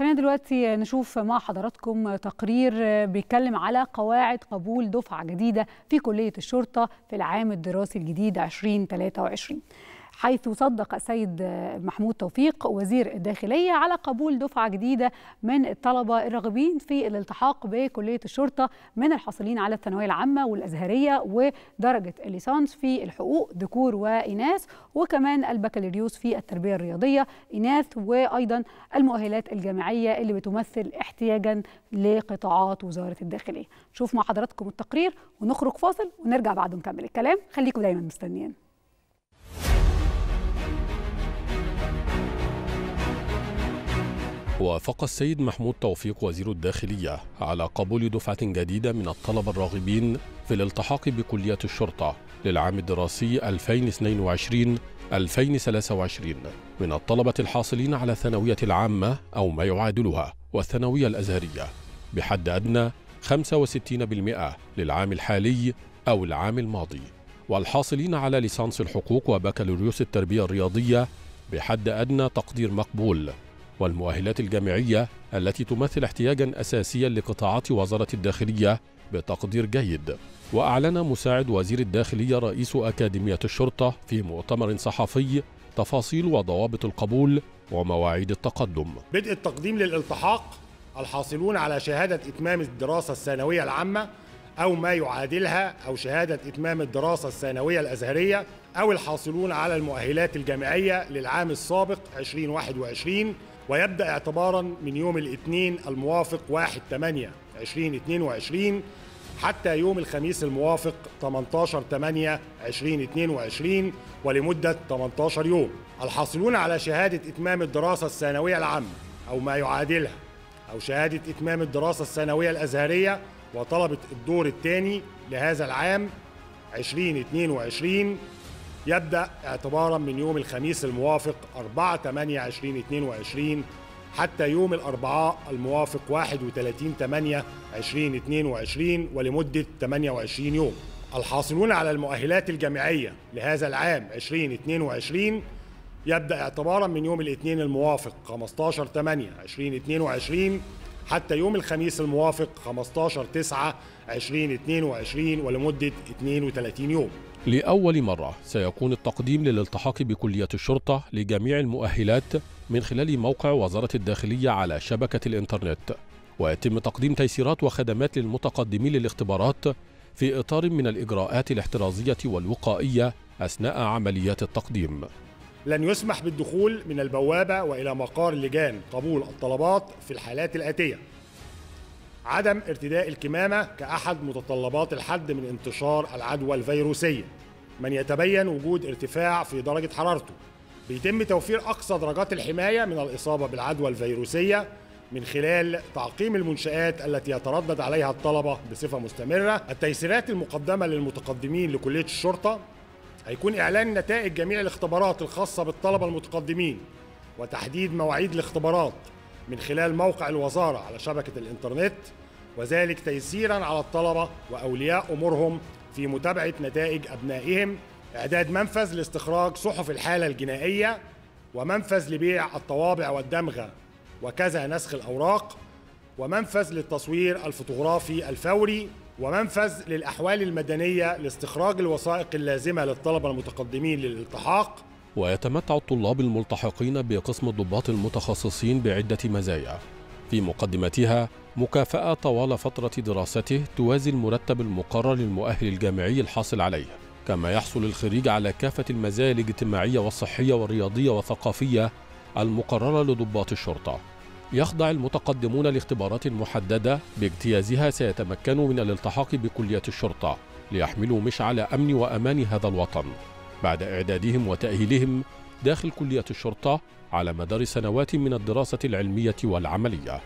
خلينا دلوقتي نشوف مع حضراتكم تقرير بيتكلم على قواعد قبول دفعة جديدة في كلية الشرطة في العام الدراسي الجديد 2023 حيث صدق السيد محمود توفيق وزير الداخلية على قبول دفعة جديدة من الطلبة الراغبين في الالتحاق بكلية الشرطة من الحاصلين على الثانوية العامة والأزهرية ودرجة الليسانس في الحقوق ذكور وإناث وكمان البكالوريوس في التربية الرياضية إناث وأيضا المؤهلات الجامعية اللي بتمثل احتياجا لقطاعات وزارة الداخلية. نشوف مع حضراتكم التقرير ونخرج فاصل ونرجع بعد نكمل الكلام. خليكم دايما مستنيين. وافق السيد محمود توفيق وزير الداخلية على قبول دفعة جديدة من الطلبة الراغبين في الالتحاق بكلية الشرطة للعام الدراسي 2022-2023 من الطلبة الحاصلين على الثانوية العامة أو ما يعادلها والثانوية الأزهرية بحد أدنى 65% للعام الحالي أو العام الماضي والحاصلين على ليسانس الحقوق وبكالوريوس التربية الرياضية بحد أدنى تقدير مقبول والمؤهلات الجامعية التي تمثل احتياجا أساسيا لقطاعات وزارة الداخلية بتقدير جيد. وأعلن مساعد وزير الداخلية رئيس أكاديمية الشرطة في مؤتمر صحفي تفاصيل وضوابط القبول ومواعيد التقدم. بدء التقديم للالتحاق الحاصلون على شهادة إتمام الدراسة الثانوية العامة أو ما يعادلها أو شهادة إتمام الدراسة الثانوية الأزهرية أو الحاصلون على المؤهلات الجامعية للعام السابق 2021 ويبدأ اعتبارا من يوم الاثنين الموافق 1 8 2022 حتى يوم الخميس الموافق 18 8 2022 ولمدة 18 يوم. الحاصلون على شهادة إتمام الدراسة الثانوية العامة أو ما يعادلها أو شهادة إتمام الدراسة الثانوية الأزهرية وطلبة الدور الثاني لهذا العام 2022 يبدأ اعتبارا من يوم الخميس الموافق 4 8 2022 حتى يوم الأربعاء الموافق 31 8 2022 ولمدة 28 يوم. الحاصلون على المؤهلات الجامعية لهذا العام 2022 يبدأ اعتبارا من يوم الاثنين الموافق 15 8 2022 حتى يوم الخميس الموافق 15 9 2022 ولمدة 32 يوم. لأول مرة سيكون التقديم للالتحاق بكلية الشرطة لجميع المؤهلات من خلال موقع وزارة الداخلية على شبكة الإنترنت. ويتم تقديم تيسيرات وخدمات للمتقدمين للاختبارات في إطار من الإجراءات الاحترازية والوقائية أثناء عمليات التقديم. لن يسمح بالدخول من البوابة وإلى مقار لجان قبول الطلبات في الحالات الآتية. عدم ارتداء الكمامة كأحد متطلبات الحد من انتشار العدوى الفيروسية. من يتبين وجود ارتفاع في درجة حرارته. بيتم توفير أقصى درجات الحماية من الإصابة بالعدوى الفيروسية من خلال تعقيم المنشآت التي يتردد عليها الطلبة بصفة مستمرة. التيسيرات المقدمة للمتقدمين لكلية الشرطة. هيكون إعلان نتائج جميع الاختبارات الخاصة بالطلبة المتقدمين. وتحديد مواعيد الاختبارات. من خلال موقع الوزارة على شبكة الإنترنت وذلك تيسيرا على الطلبة وأولياء أمورهم في متابعة نتائج أبنائهم إعداد منفذ لاستخراج صحف الحالة الجنائية ومنفذ لبيع الطوابع والدمغة وكذا نسخ الأوراق ومنفذ للتصوير الفوتوغرافي الفوري ومنفذ للأحوال المدنية لاستخراج الوثائق اللازمة للطلبة المتقدمين للالتحاق ويتمتع الطلاب الملتحقين بقسم الضباط المتخصصين بعدة مزايا. في مقدمتها مكافأة طوال فترة دراسته توازي المرتب المقرر للمؤهل الجامعي الحاصل عليه. كما يحصل الخريج على كافة المزايا الاجتماعية والصحية والرياضية والثقافية المقررة لضباط الشرطة. يخضع المتقدمون لاختبارات محددة باجتيازها سيتمكنوا من الالتحاق بكلية الشرطة ليحملوا مشعل أمن وأمان هذا الوطن. بعد إعدادهم وتأهيلهم داخل كلية الشرطة على مدار سنوات من الدراسة العلمية والعملية.